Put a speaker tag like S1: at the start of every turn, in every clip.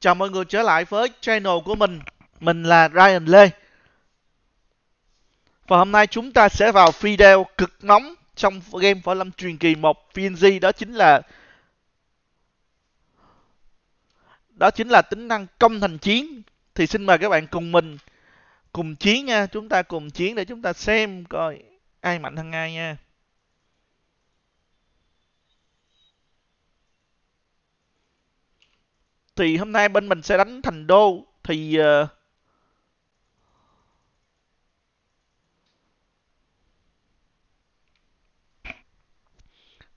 S1: Chào mọi người trở lại với channel của mình. Mình là Ryan Lê. Và hôm nay chúng ta sẽ vào video cực nóng trong game Võ Lâm Truyền Kỳ 1 PNG đó chính là đó chính là tính năng công thành chiến. Thì xin mời các bạn cùng mình cùng chiến nha, chúng ta cùng chiến để chúng ta xem coi ai mạnh hơn ai nha. Thì hôm nay bên mình sẽ đánh thành đô. Thì ờ, uh,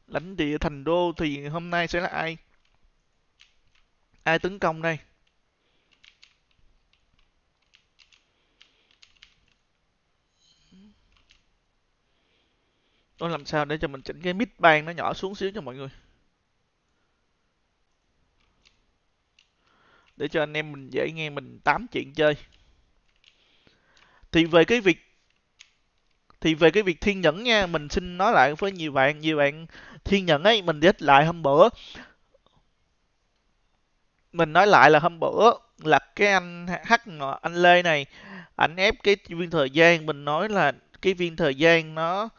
S1: lãnh địa thành đô thì hôm nay sẽ là ai? Ai tấn công đây? Tôi làm sao để cho mình chỉnh cái mid band nó nhỏ xuống xíu cho mọi người? Để cho anh em mình dễ nghe mình tám chuyện chơi. Thì về cái việc, thì về cái việc thiên nhẫn nha, mình xin nói lại với nhiều bạn nhiều bạn thiên nhẫn ấy, mình viết lại hôm bữa. Mình nói lại là hôm bữa là cái anh h anh lê này, ảnh ép cái viên thời gian, mình nói là cái viên thời gian nó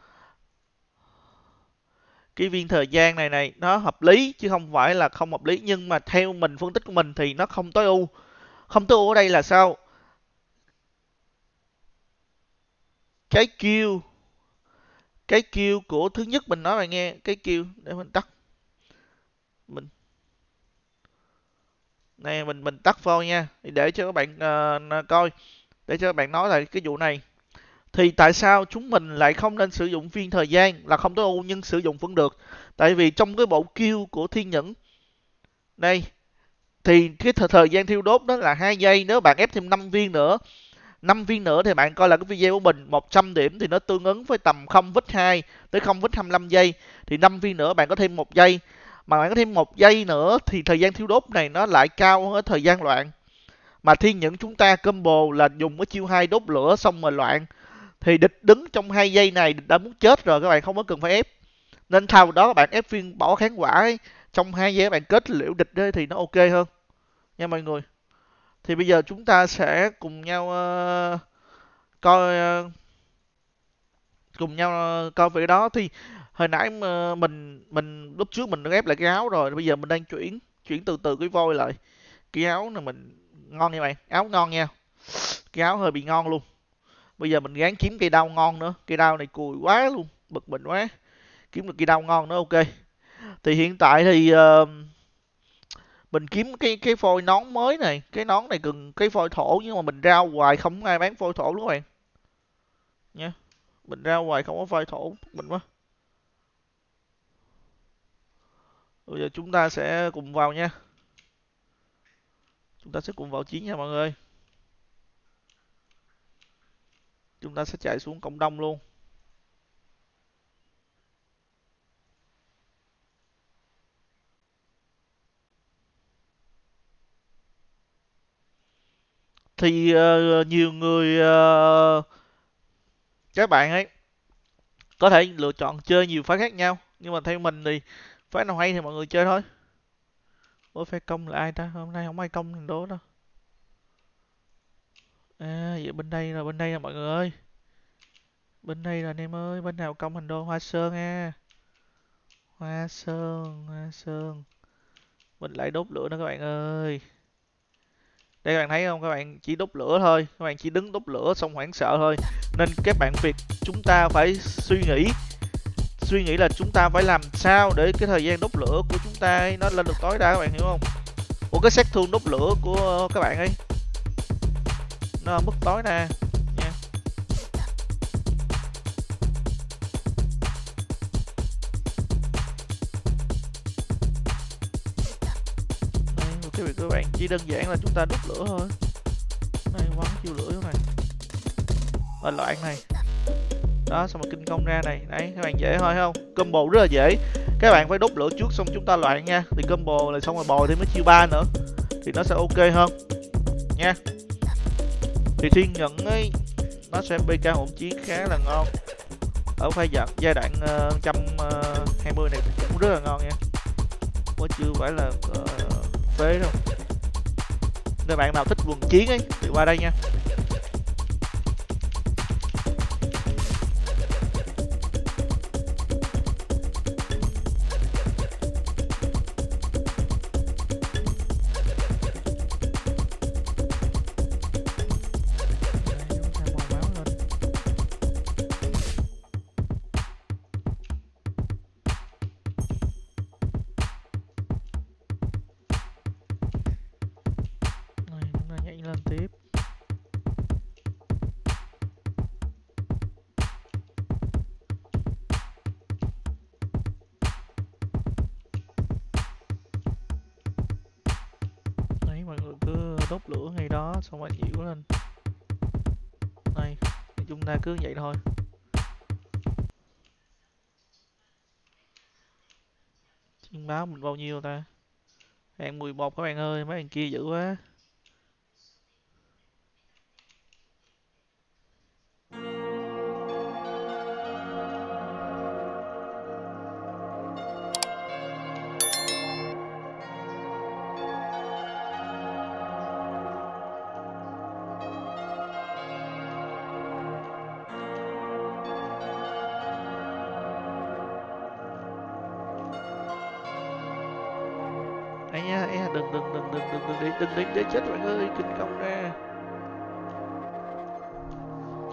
S1: cái viên thời gian này này nó hợp lý chứ không phải là không hợp lý. Nhưng mà theo mình phân tích của mình thì nó không tối ưu. Không tối ưu ở đây là sao? Cái kêu cái kêu của thứ nhất mình nói bạn nghe. Cái kêu để mình tắt. Mình. Này mình mình tắt phone nha. Để cho các bạn uh, coi. Để cho các bạn nói lại cái vụ này thì tại sao chúng mình lại không nên sử dụng viên thời gian là không tối ưu nhưng sử dụng vẫn được? Tại vì trong cái bộ kêu của thiên nhẫn đây thì cái thời, thời gian thiêu đốt đó là hai giây nếu bạn ép thêm 5 viên nữa 5 viên nữa thì bạn coi là cái video của mình 100 điểm thì nó tương ứng với tầm 0,2 tới 0,25 giây. Thì 5 viên nữa bạn có thêm một giây mà bạn có thêm một giây nữa thì thời gian thiêu đốt này nó lại cao hơn thời gian loạn. Mà thiên nhẫn chúng ta combo là dùng cái chiêu hai đốt lửa xong rồi loạn thì địch đứng trong hai giây này địch đã muốn chết rồi các bạn không có cần phải ép. Nên thao đó các bạn ép viên bỏ kháng quả ấy, trong hai giây các bạn kết liễu địch đấy thì nó ok hơn. Nha mọi người. Thì bây giờ chúng ta sẽ cùng nhau uh, coi uh, cùng nhau uh, coi về đó. Thì hồi nãy uh, mình mình lúc trước mình đã ép lại cái áo rồi bây giờ mình đang chuyển chuyển từ từ cái voi lại. Cái áo này mình ngon nha bạn áo ngon nha. Cái áo hơi bị ngon luôn bây giờ mình gán kiếm cây đao ngon nữa. Cây đao này cùi quá luôn bực mình quá. Kiếm được cây đao ngon nữa ok. Thì hiện tại thì uh, mình kiếm cái cái phôi nón mới này. Cái nón này cần cái phôi thổ nhưng mà mình rao hoài không có ai bán phôi thổ luôn các bạn. Nha mình rao hoài không có phôi thổ mình quá. Bây giờ chúng ta sẽ cùng vào nha. Chúng ta sẽ cùng vào chiến nha mọi người. Chúng ta sẽ chạy xuống cộng đồng luôn. Thì uh, nhiều người uh, các bạn ấy có thể lựa chọn chơi nhiều phái khác nhau nhưng mà theo mình thì phái nào hay thì mọi người chơi thôi. Ủa phái công là ai ta? Hôm nay không ai công thằng đố đâu à vậy bên đây là, bên đây là mọi người ơi. Bên đây là anh em ơi, bên nào công thành đô hoa sơn nha. Hoa sơn hoa sơn. Mình lại đốt lửa nữa các bạn ơi. Đây các bạn thấy không? Các bạn chỉ đốt lửa thôi. Các bạn chỉ đứng đốt lửa xong hoảng sợ thôi. Nên các bạn việc chúng ta phải suy nghĩ. Suy nghĩ là chúng ta phải làm sao để cái thời gian đốt lửa của chúng ta nó lên được tối đa các bạn hiểu không? Ủa, cái sát thương đốt lửa của các bạn ấy. Ờ, nó mức tối đa nha. Đây một cái việc các bạn chỉ đơn giản là chúng ta đốt lửa thôi. Đây quấn chiêu lửa này. Ở loạn này. Đó, xong rồi kinh công ra này. Đấy, các bạn dễ thôi không? Combo rất là dễ. Các bạn phải đốt lửa trước xong chúng ta loạn nha. Thì combo là xong rồi, bồi thêm cái chiêu ba nữa. Thì nó sẽ ok hơn. Nha thì thiên nhận ấy nó sẽ pk hỗn chiến khá là ngon. Ở pha giật giai đoạn uh, trăm ờ, hai mươi này cũng rất là ngon nha. Mới chưa phải là uh, phế đâu. Nếu bạn nào thích quần chiến ấy thì qua đây nha. Nấy mọi người cứ đốt lửa ngay đó xong rồi dịu lên. Này chúng ta cứ vậy thôi. Chiến báo mình bao nhiêu ta? Hạng 11 các bạn ơi? Mấy bạn kia dữ quá. Đừng đừng đừng đừng đừng đừng đi đừng đến để chết bạn ơi kinh công ra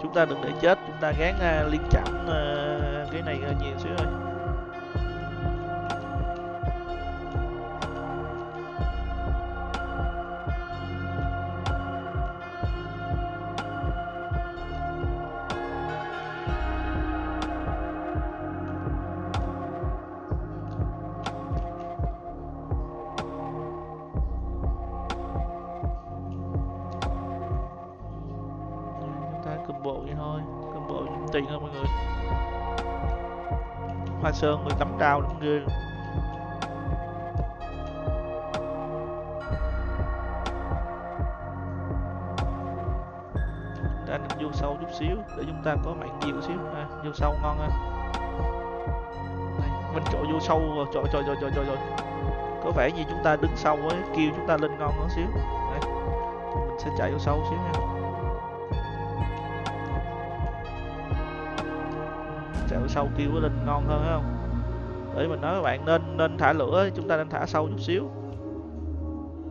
S1: chúng ta đừng để chết chúng ta gán uh, liên chạm uh, cái này uh, nhiều xíu thôi hoa sơn người tắm cao lắm ghê. Ta nên vô sâu chút xíu để chúng ta có mạng nhiều xíu. À, vô sâu ngon ha. Mình chỗ vô sâu rồi trời trời trời trời trời trời có vẻ như chúng ta đứng sâu ấy kêu chúng ta lên ngon hơn xíu. À, mình sẽ chạy vô sâu xíu nha. Sâu kêu lên ngon hơn không? Để mình nói các bạn nên nên thả lửa chúng ta nên thả sâu chút xíu.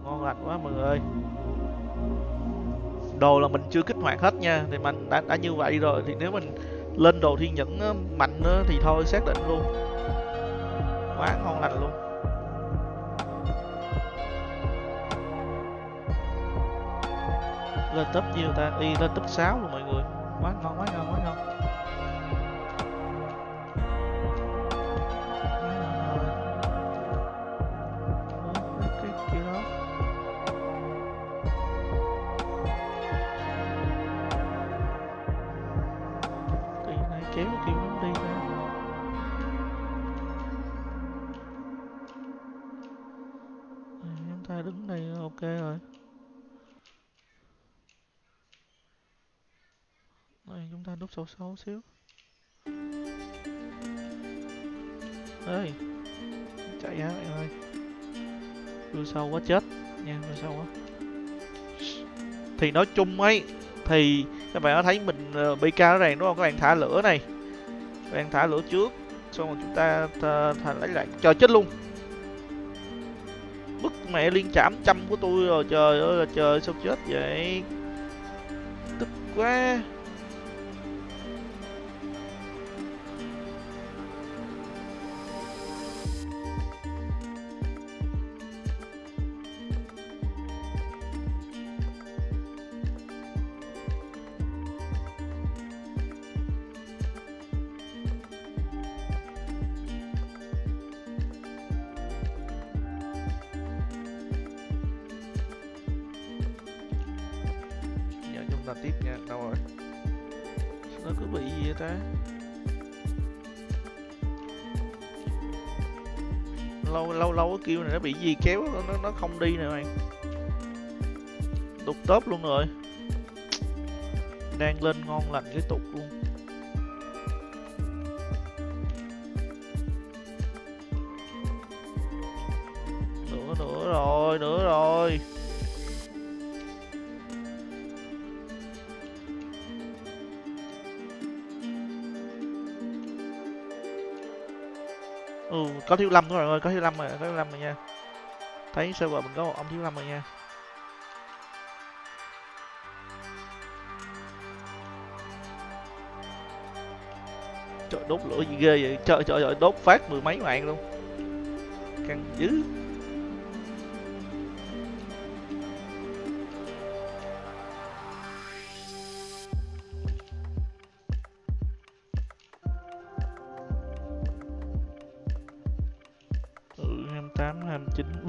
S1: Ngon lành quá mọi người ơi. Đồ là mình chưa kích hoạt hết nha thì mình đã, đã như vậy rồi thì nếu mình lên đồ thiên nhẫn mạnh nữa thì thôi xác định luôn. Quá ngon lành luôn. Lên top nhiêu ta? Y lên top 6 luôn mọi người. Quá ngon quá ngon quá ngon. Sâu sâu xíu. Ơi chạy ra em ơi? Đưa sâu quá chết nha đưa sâu quá. Thì nói chung ấy thì các bạn có thấy mình uh, bk nó ràng đúng không? Các bạn thả lửa này các bạn thả lửa trước xong rồi chúng ta thả lấy lại chờ chết luôn. Bức mẹ liên chạm trăm của tôi rồi trời ơi là trời sao chết vậy? Tức quá. Bị gì kéo, nó nó không đi nè mày. Tục tớp luôn rồi. Đang lên ngon lành cái tục luôn. Nữa nữa rồi nữa rồi. Ừ có thiếu lâm rồi ơi, có thiếu lâm rồi, có thiếu lâm rồi nha. Thấy server mình có một ông thiếu lâm rồi nha. Trời, đốt lửa gì ghê vậy? Trời trời trời, đốt phát mười mấy mạng luôn. Căng dữ.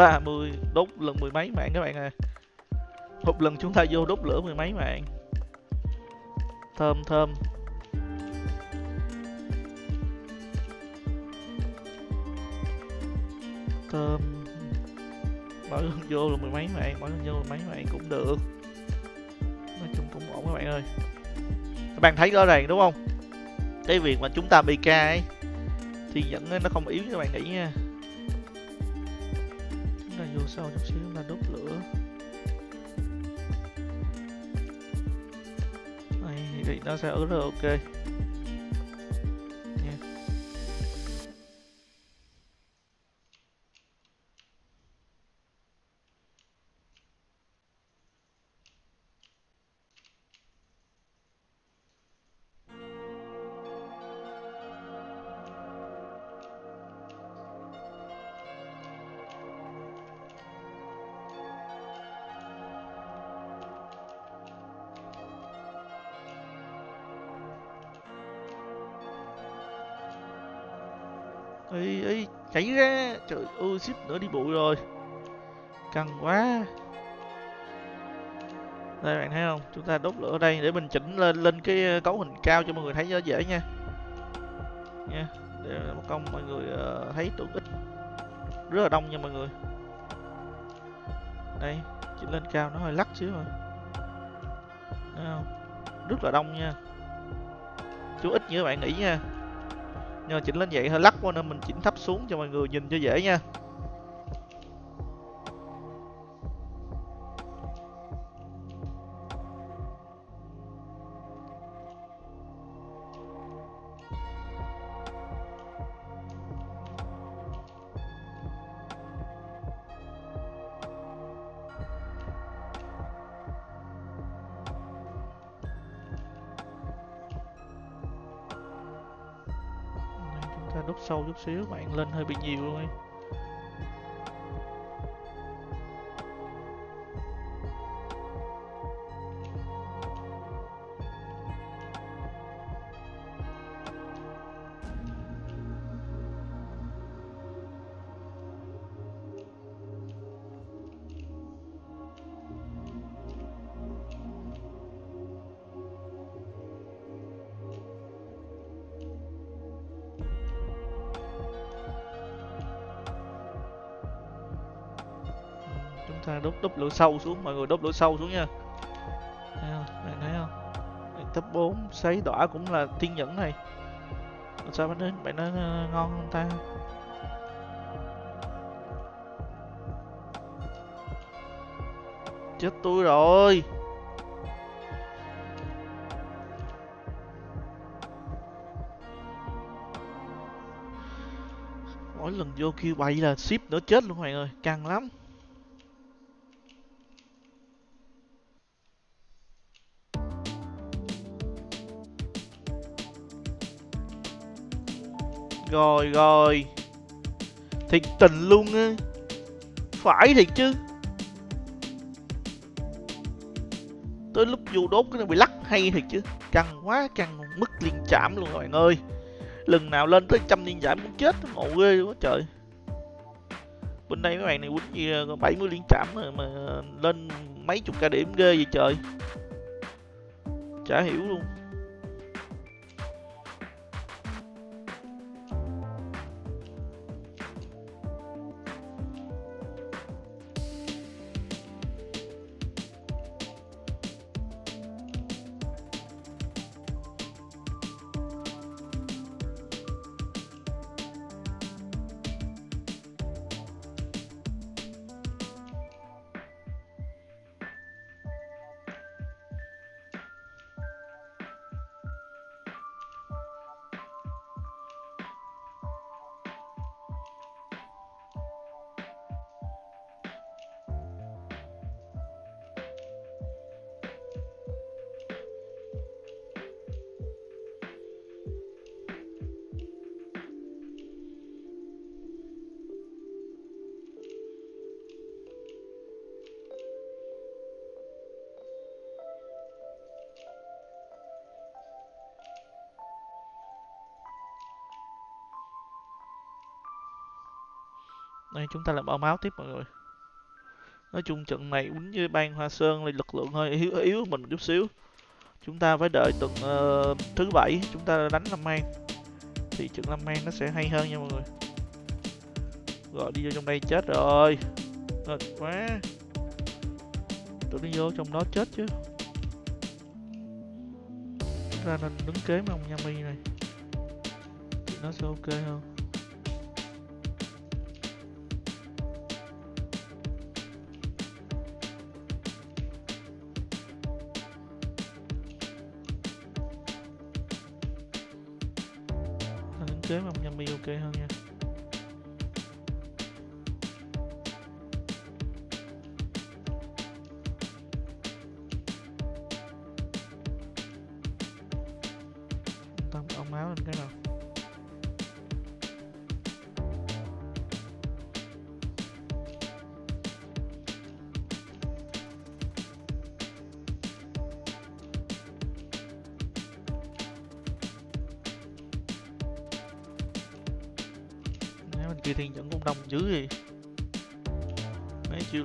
S1: 30 đốt lần mười mấy mạng các bạn ơi, một lần chúng ta vô đốt lửa mười mấy mạng. Thơm thơm. Thơm. Mỗi lần vô là mười mấy mạng mỗi lần vô là mấy mạng cũng được. Nói chung cũng ổn các bạn ơi. Các bạn thấy rõ ràng đúng không? Cái việc mà chúng ta bị ca ấy thì vẫn nó không yếu như các bạn nghĩ nha vô sâu chút xíu chúng ta đốt lửa. Đây thì nó sẽ rất ok. Ê, ê, chạy ra trời ơi ship nữa đi bụi rồi. Căng quá. Đây bạn thấy không? Chúng ta đốt lửa ở đây để mình chỉnh lên lên cái ờ, cấu hình cao cho mọi người thấy cho dễ nha. Nha để một công mọi người ờ, thấy tượng ít rất là đông nha mọi người. Đây chỉnh lên cao nó hơi lắc xíu rồi thấy không? Rất là đông nha. Chú ít như các bạn nghĩ nha nhưng mà chỉnh lên vậy hơi lắc quá nên mình chỉnh thấp xuống cho mọi người nhìn cho dễ nha. Đây, đốt sâu chút xíu bạn lên hơi bị nhiều luôn ấy. Ta đốt đốt lửa sâu xuống, mọi người đốt lỗ sâu xuống nha. Thấy không? Bạn thấy không? Top 4 sấy đỏ cũng là thiên nhẫn này. Sao bạn nói bạn nói ờ, ngon không ta? Chết tôi rồi. Mỗi lần vô kêu bay là ship nữa chết luôn mọi người căng lắm. Rồi rồi. Thiệt tình luôn á. Phải thiệt chứ. Tới lúc vô đốt cái nó bị lắc hay thiệt chứ. Căng quá căng mất liên chạm luôn các bạn ơi. Lần nào lên tới trăm liên chạm muốn chết ngộ ghê quá trời. Bên đây mấy bạn này quýnh gì ờ, có 70 liên chạm mà, mà ờ, lên mấy chục ca điểm ghê vậy trời. Chả hiểu luôn. Đây chúng ta làm bao máu tiếp mọi người. Nói chung trận này quýnh với ban hoa sơn thì lực lượng hơi yếu yếu mình một chút xíu. Chúng ta phải đợi tuần uh, thứ bảy chúng ta đánh lâm an thì trận lâm an nó sẽ hay hơn nha mọi người. Rồi đi vô trong đây chết rồi. Mệt quá. Tụi nó vô trong đó chết chứ. Ra nên đứng kế với ông Yami này. Thì nó sẽ ok hơn. Đứng kế với ông Yami ok hơn nha.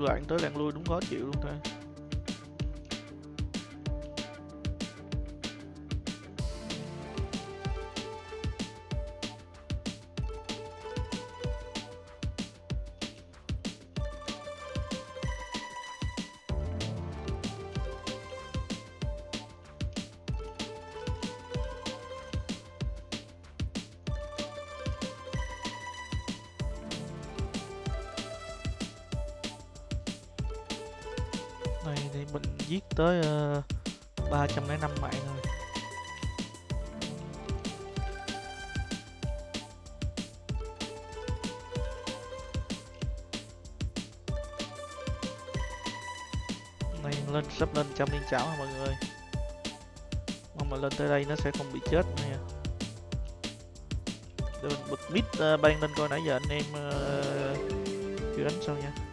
S1: Loạn tới loạn lui đúng khó chịu luôn thôi trăm liên chảo mọi người? Mong mà lên tới đây nó sẽ không bị chết nha. Để mình bật mít uh, ờ, ban lên coi nãy giờ anh em ờ, uh, chưa đánh sao nha?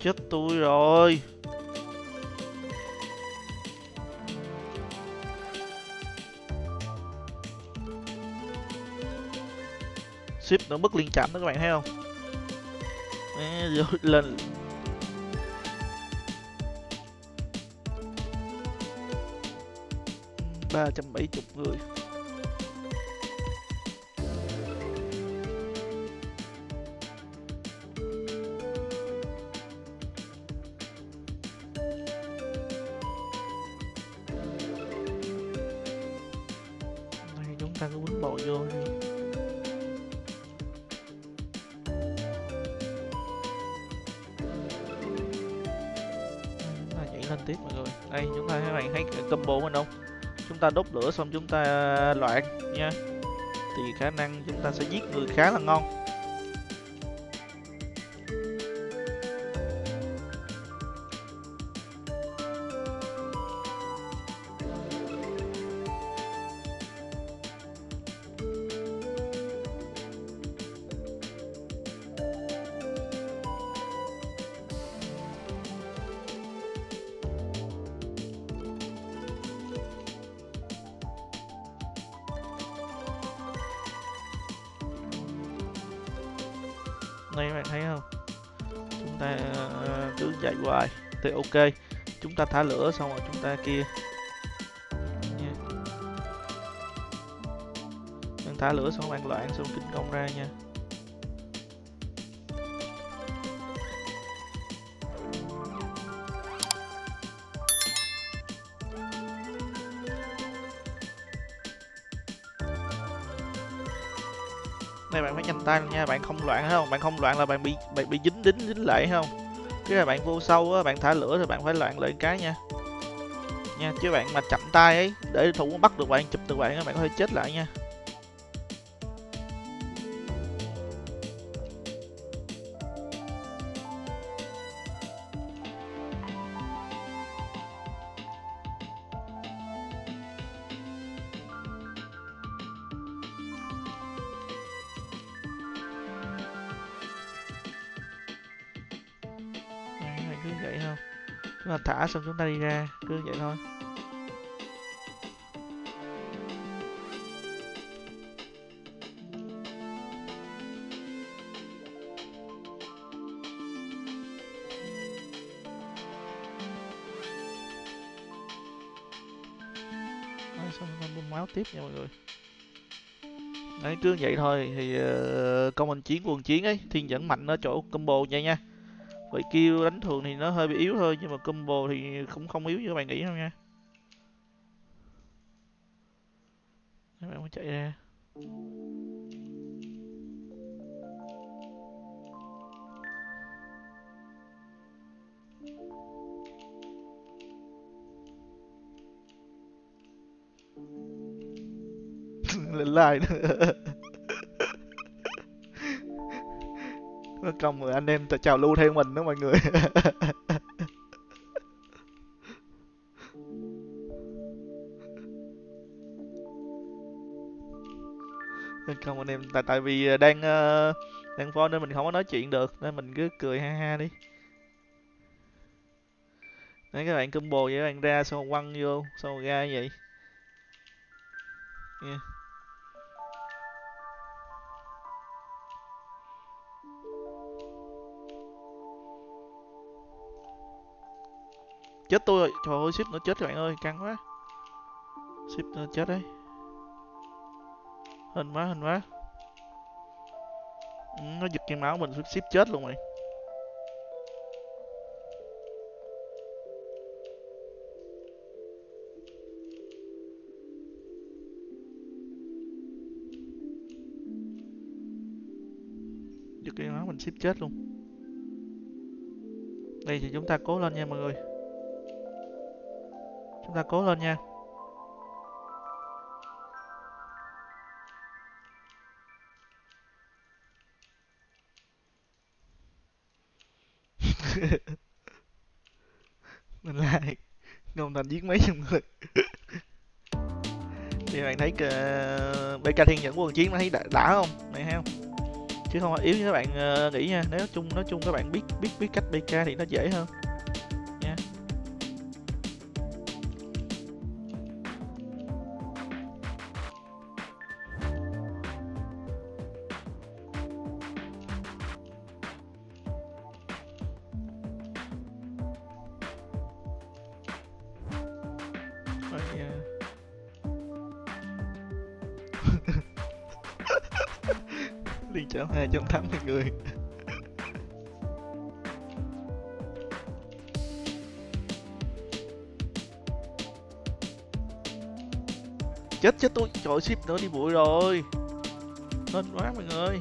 S1: Chết tôi rồi. Ship nó mất liên chạm đó các bạn thấy không? À, lên ba trăm bảy chục người. Ta cứ quýnh bộ vô đi. Ta nhảy lên tiếp mọi người. Đây, chúng ta các bạn thấy combo mình không? Chúng ta đốt lửa xong chúng ta loạn nha. Thì khả năng chúng ta sẽ giết người khá là ngon. Đây các bạn thấy không? Chúng ta ờ, cứ chạy hoài, thì ok. Chúng ta thả lửa xong rồi chúng ta kia. Nha. Thả lửa xong bạn loạn xong kinh công ra nha. Tay nha, bạn không loạn thấy không? Bạn không loạn là bạn bị bạn bị dính đính, dính lại không? Cái là bạn vô sâu á, bạn thả lửa thì bạn phải loạn lại cái nha. Nha, chứ bạn mà chậm tay ấy, để thủ bắt được bạn, chụp được bạn bạn có thể chết lại nha. Cứ vậy thôi. Chúng ta thả xong chúng ta đi ra cứ vậy thôi. Xong chúng bơm máu tiếp nha mọi người. Đấy cứ vậy thôi thì uh, công anh chiến quần chiến ấy thiên dẫn mạnh ở chỗ combo vậy nha vậy kêu đánh thường thì nó hơi bị yếu thôi, nhưng mà combo thì cũng không yếu như các bạn nghĩ đâu nha. Các bạn muốn chạy ra. Lên like nữa. công rồi anh em chào lưu theo mình đó mọi người. Không anh em tại tại vì ờ, đang uh, đang phone nên mình không có nói chuyện được nên mình cứ cười ha ha đi. Đấy các bạn combo vậy các bạn ra xong quăng vô xong ra vậy. Yeah. Chết tôi rồi. Trời ơi ship nó chết các bạn ơi căng quá. Ship nó chết đấy. Hình quá hình quá. Ừ, nó giật cái máu mình ship chết luôn rồi giật cái máu mình ship chết luôn. Đây thì chúng ta cố lên nha mọi người chúng ta cố lên nha. Mình lại Ngông thành giết mấy trăm người. Thì bạn thấy uh, bk thiên Nhẫn quân chiến nó thấy đã, đã không? Này thấy không? Chứ không yếu như các bạn uh, nghĩ nha. Nếu chung nói chung các bạn biết biết biết cách bk thì nó dễ hơn. Liên chở hai trăm tám mươi người. Chết chết tôi, trời ship nữa đi bụi rồi. Nên quá mọi người.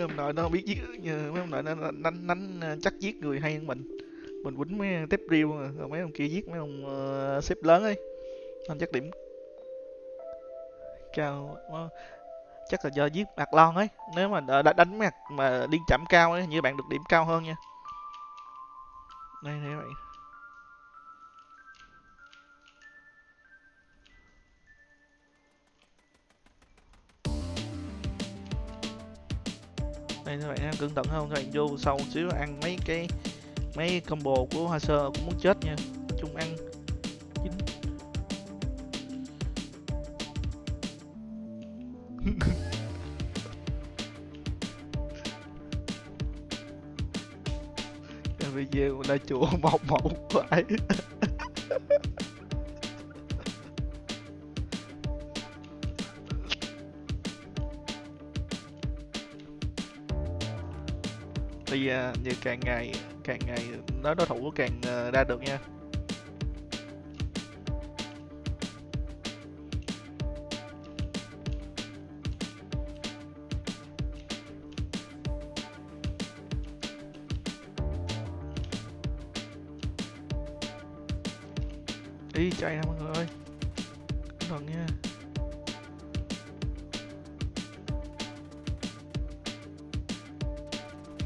S1: Mấy ông nội nó biết giết mấy ông nội nó đánh đánh ờ, chắc giết người hay hơn mình. Mình quýnh mấy tép riêu à, rồi mấy ông kia giết mấy ông ờ, uh, xếp lớn ấy. Anh chắc điểm cao uh, chắc là do giết mặt lon ấy. Nếu mà đã đánh mặt mà đi chạm cao ấy như bạn được điểm cao hơn nha. Đây này bạn. Đây các bạn ha cẩn thận không các bạn vô sau một xíu, ăn mấy cái, mấy combo của hoa sơ cũng muốn chết nha. Chung ăn. Chín cái video là chùa một một vậy như càng ngày càng ngày nó đối thủ càng ờ, ra được nha.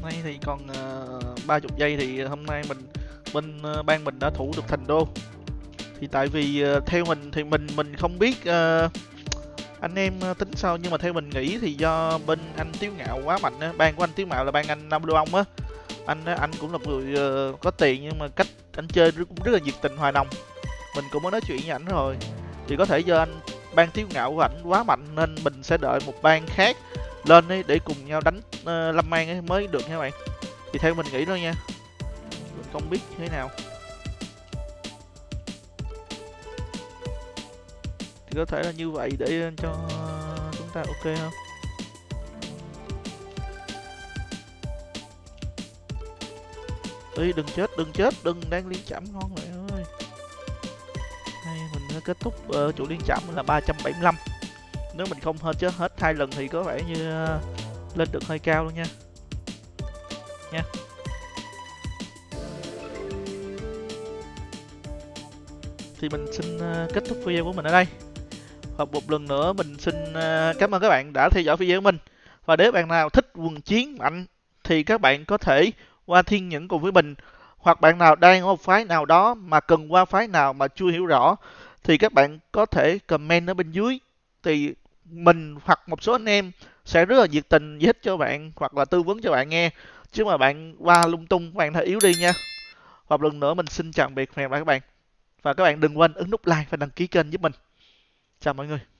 S1: Nay thì còn ờ, ba chục giây thì hôm nay mình bên uh, ban mình đã thủ được thành đô. Thì tại vì uh, theo mình thì mình mình không biết uh, anh em tính sao nhưng mà theo mình nghĩ thì do bên anh tiếu ngạo quá mạnh á ban của anh tiếu ngạo là ban anh năm lưu ông á. Anh anh cũng là người uh, có tiền nhưng mà cách anh chơi cũng rất là nhiệt tình hòa đồng. Mình cũng có nói chuyện với ảnh rồi. Thì có thể do anh ban tiếu ngạo của ảnh quá mạnh nên mình sẽ đợi một ban khác lên ấy để cùng nhau đánh uh, lâm an ấy mới được nha các bạn. Thì theo mình nghĩ thôi nha. Mình không biết thế nào. Thì có thể là như vậy để cho chúng ta ok không? Ê, đừng chết đừng chết đừng đang liên chạm ngon vậy ơi. Hay mình kết thúc uh, chủ liên chạm là 375 nếu mình không hết, chứ hết hai lần thì có vẻ như ờ, lên được hơi cao luôn nha. Nha. Thì mình xin ờ, kết thúc video của mình ở đây. Và một lần nữa mình xin ờ, cảm ơn các bạn đã theo dõi video của mình. Và nếu bạn nào thích quần chiến mạnh thì các bạn có thể qua thiên nhẫn cùng với mình. Hoặc bạn nào đang ở một phái nào đó mà cần qua phái nào mà chưa hiểu rõ, thì các bạn có thể comment ở bên dưới. Thì mình hoặc một số anh em sẽ rất là nhiệt tình giúp cho bạn hoặc là tư vấn cho bạn nghe. Chứ mà bạn qua lung tung các bạn thấy yếu đi nha. Và một lần nữa mình xin chào biệt hẹn gặp lại các bạn. Và các bạn đừng quên ấn nút like và đăng ký kênh giúp mình. Chào mọi người.